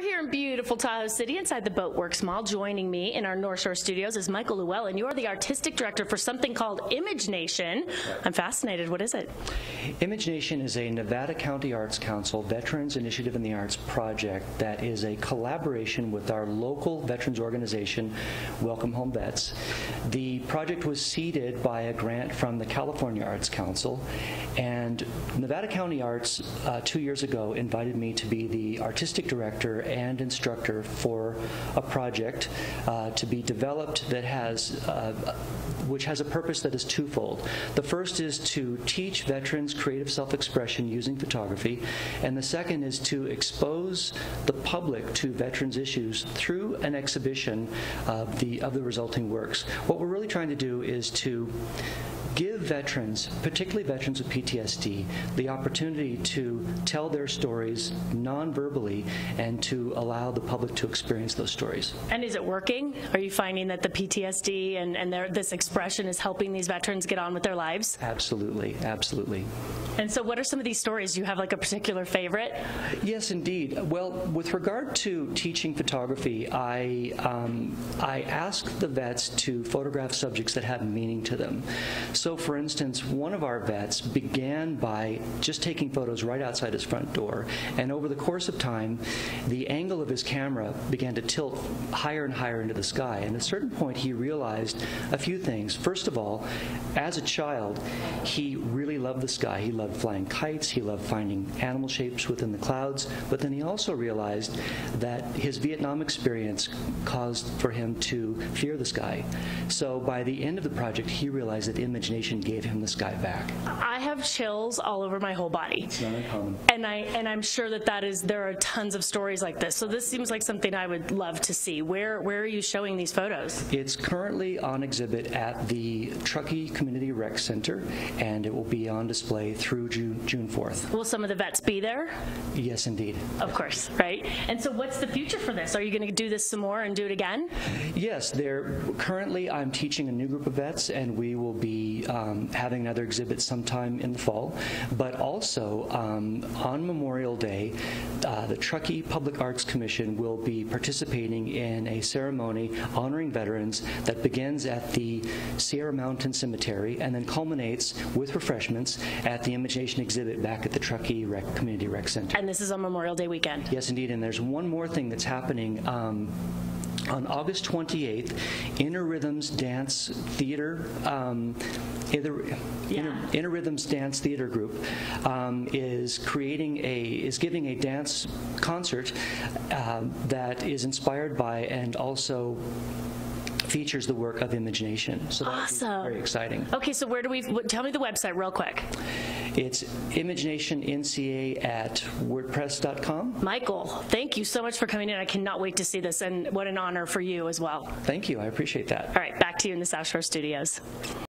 We're here in beautiful Tahoe City inside the Boatworks Mall. Joining me in our North Shore studios is Michael Llewellyn. You are the artistic director for something called Image Nation. I'm fascinated. What is it? Image Nation is a Nevada County Arts Council Veterans Initiative in the Arts project that is a collaboration with our local veterans organization, Welcome Home Vets. The project was seeded by a grant from the California Arts Council, and Nevada County Arts uh, two years ago invited me to be the artistic director and instructor for a project uh, to be developed that has, uh, which has a purpose that is twofold. The first is to teach veterans creative self-expression using photography, and the second is to expose the public to veterans issues through an exhibition of the of the resulting works. What we're really trying to do is to give veterans, particularly veterans with PTSD, the opportunity to tell their stories non-verbally and to allow the public to experience those stories. And is it working? Are you finding that the PTSD and, and their, this expression is helping these veterans get on with their lives? Absolutely, absolutely. And so what are some of these stories? Do you have like a particular favorite? Yes, indeed. Well, with regard to teaching photography, I, um, I asked the vets to photograph subjects that have meaning to them. So, for instance, one of our vets began by just taking photos right outside his front door, and over the course of time, the angle of his camera began to tilt higher and higher into the sky. And at a certain point, he realized a few things. First of all, as a child, he really loved the sky. He loved flying kites, he loved finding animal shapes within the clouds, but then he also realized that his Vietnam experience caused for him to fear the sky. So by the end of the project, he realized that image Image Nation gave him the sky back. I have chills all over my whole body. It's not uncommon. And I and I'm sure that that is there are tons of stories like this. So this seems like something I would love to see. Where where are you showing these photos? It's currently on exhibit at the Truckee Community Rec Center, and it will be on display through June June 4th. Will some of the vets be there? Yes, indeed. Of course, right? And so what's the future for this? Are you going to do this some more and do it again? Yes, there currently I'm teaching a new group of vets, and we will be um, having another exhibit sometime in the fall. But also um, on Memorial Day, uh, the Truckee Public Arts Commission will be participating in a ceremony honoring veterans that begins at the Sierra Mountain Cemetery and then culminates with refreshments at the Image Nation exhibit back at the Truckee Rec Community Rec Center. And this is on Memorial Day weekend. Yes, indeed. And there's one more thing that's happening. Um, on August 28th, Inner Rhythms Dance Theater, um, Inner, Inner, Inner, Rhythms Dance Theater Group um, is creating a is giving a dance concert uh, that is inspired by and also features the work of Image Nation. So that's awesome. very exciting. Okay, so where do we, tell me the website real quick. It's imagenationnca at wordpress.com. Michael, thank you so much for coming in. I cannot wait to see this, and what an honor for you as well. Thank you. I appreciate that. All right, back to you in the South Shore studios.